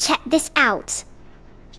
Check this out.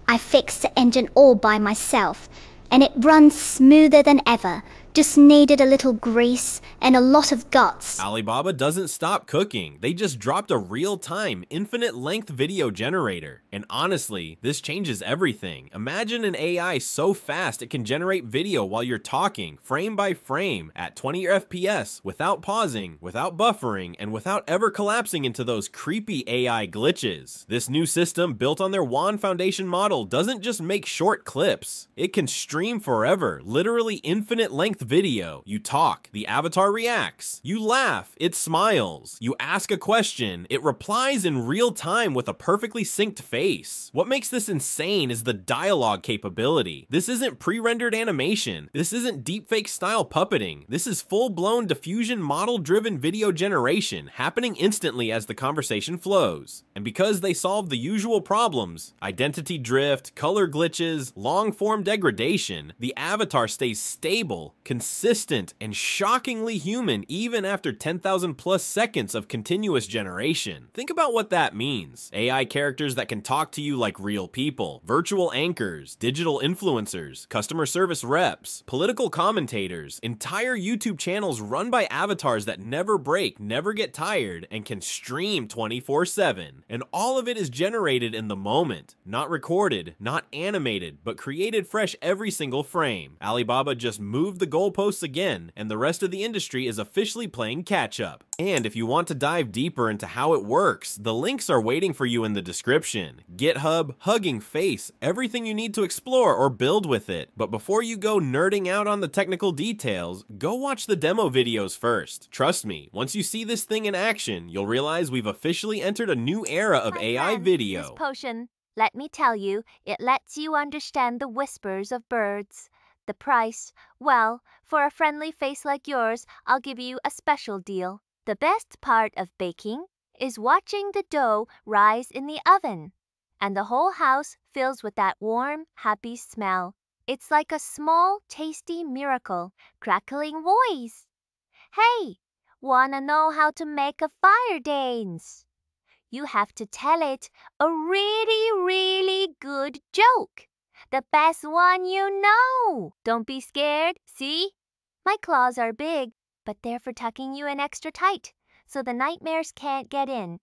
I fixed the engine all by myself, and it runs smoother than ever. Just needed a little grease and a lot of guts. Alibaba doesn't stop cooking. They just dropped a real-time, infinite-length video generator. And honestly, this changes everything. Imagine an AI so fast it can generate video while you're talking, frame by frame, at 20 FPS, without pausing, without buffering, and without ever collapsing into those creepy AI glitches. This new system, built on their Wan Foundation model, doesn't just make short clips. It can stream forever, literally infinite length video. You talk, the avatar reacts. You laugh, it smiles. You ask a question, it replies in real time with a perfectly synced face. What makes this insane is the dialogue capability. This isn't pre-rendered animation. This isn't deepfake style puppeting. This is full-blown diffusion model-driven video generation happening instantly as the conversation flows. And because they solve the usual problems, identity drift, color glitches, long-form degradation, the avatar stays stable, consistent, and shockingly human even after 10,000 plus seconds of continuous generation. Think about what that means. AI characters that can talk to you like real people, virtual anchors, digital influencers, customer service reps, political commentators, entire YouTube channels run by avatars that never break, never get tired, and can stream 24 7. And all of it is generated in the moment, not recorded, not animated, but created fresh every single frame. Alibaba just moved the goalposts again, and the rest of the industry is officially playing catch up. And if you want to dive deeper into how it works, the links are waiting for you in the description. GitHub, Hugging Face, everything you need to explore or build with it. But before you go nerding out on the technical details, go watch the demo videos first. Trust me, once you see this thing in action, you'll realize we've officially entered a new era of My AI friend, video. This potion, let me tell you, it lets you understand the whispers of birds. The price, well, for a friendly face like yours, I'll give you a special deal. The best part of baking is watching the dough rise in the oven, and the whole house fills with that warm, happy smell. It's like a small, tasty miracle. Crackling voice. Hey, wanna know how to make a fire dance? You have to tell it a really, really good joke. The best one you know. Don't be scared. See? My claws are big, but they're for tucking you in extra tight so the nightmares can't get in.